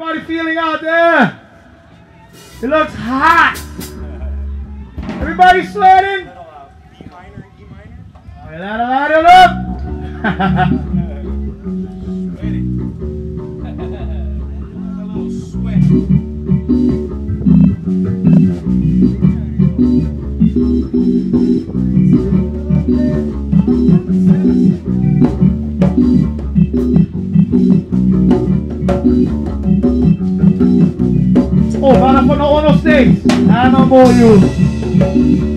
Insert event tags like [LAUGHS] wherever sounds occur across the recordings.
Everybody feeling out there? It looks hot. Everybody sweating? A lot, a lot, a lot. Oh, na ono stage. Ano mo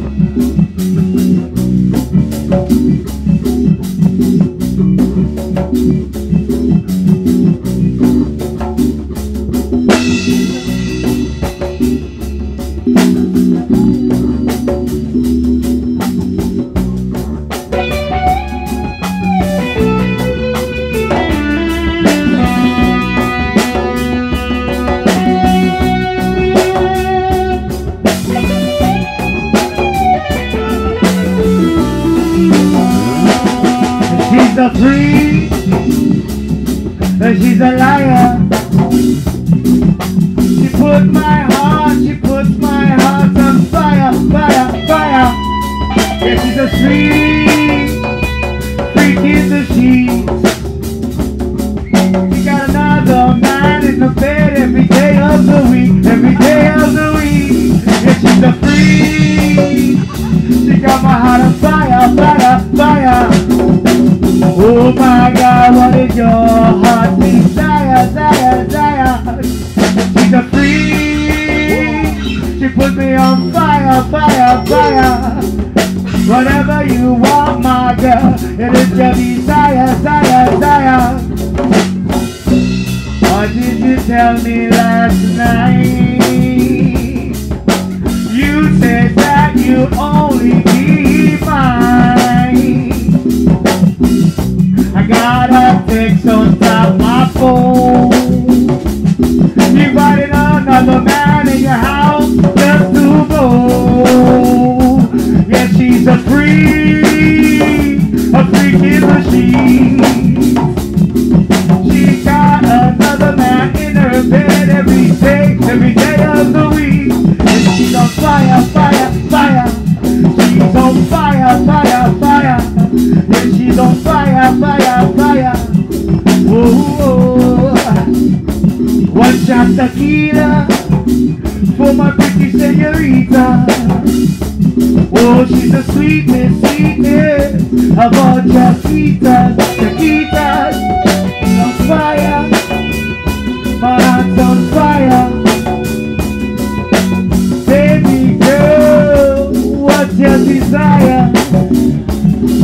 heart, she puts my heart on fire, fire, fire. Yeah, she's a freak. Tell me last night? You said that you only be mine. I got a text on top my phone. You invited another man in your house just to go. Yeah, she's a freak, a freaking machine. Fire, fire, fire. She's on fire, fire, fire. And she's on fire, fire, fire. Whoa, one shot tequila for my pretty senorita. Oh, she's the sweetness, sweetness of all Chiquitas, Chiquitas. On fire, my heart's on fire. Desire?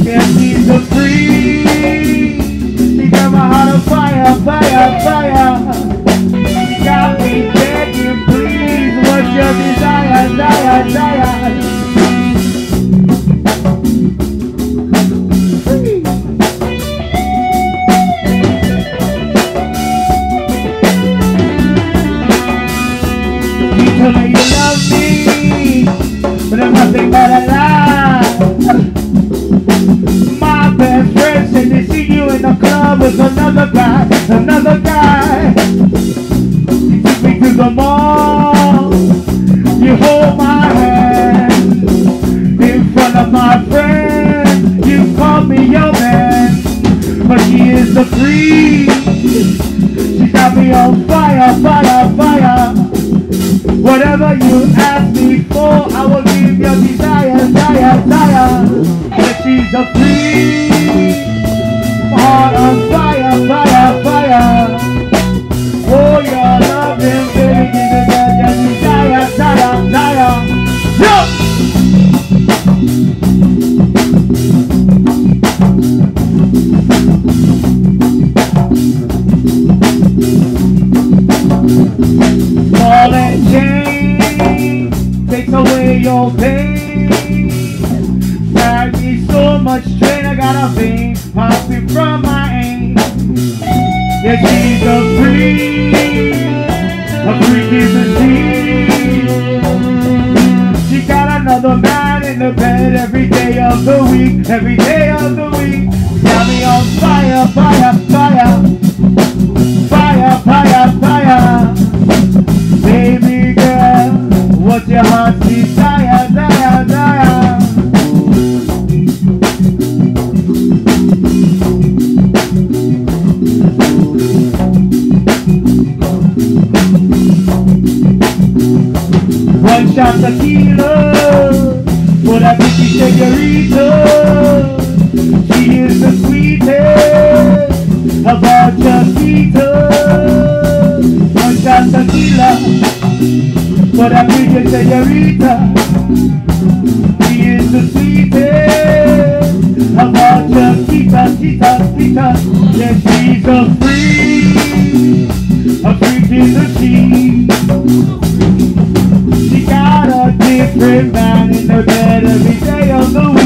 Yeah, she's a free. She got my heart on fire, fire, fire. Got me begging, please. What's your desire, desire, desire? Said they see you in the club with another guy, another guy. You took me to the mall, you hold my hand in front of my friend. You call me your man, but she is the free. She got me on fire, fire, fire. Whatever you ask me for, I will And chain takes away your pain. Carry me so much strain, I got a vein popping from my aim. Yeah, she's a freak, a freaky machine. She got another man in the bed every day of the week, every day of the week. Got me on fire, fire, fire. Shot tequila for that pretty señorita. She is the sweetest of all Chiquitas. One shot tequila for that pretty señorita. She is the sweetest of all Chiquitas, Chiquitas, Chiquitas. Yes, she's a freak, a different man in the bed every day of the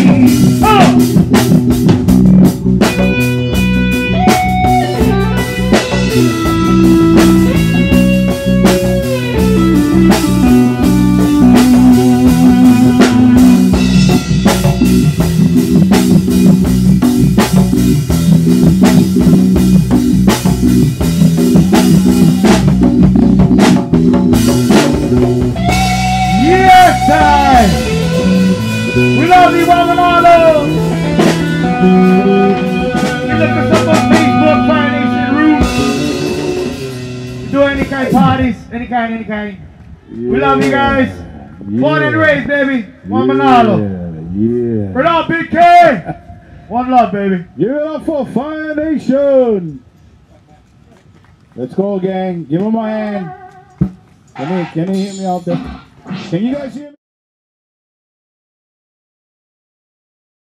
kind parties, any kind, any kind. We love you guys. Born and raised, baby. One Yeah, yeah. We're all Big K. [LAUGHS] One love, baby. Give it up for Fire Nation. Let's go, gang. Give them a hand. Can you, can you hit me out there? Can you guys hear me?